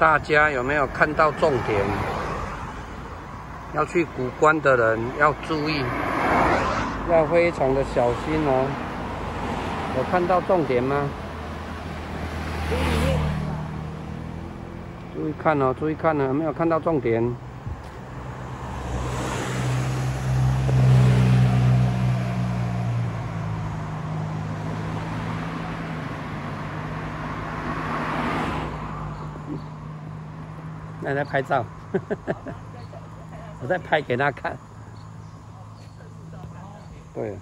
大家有没有看到重点？要去古关的人要注意，要非常的小心哦。有看到重点吗？注意看哦，注意看哦，没有看到重点？那在拍照，我在拍给他看。对。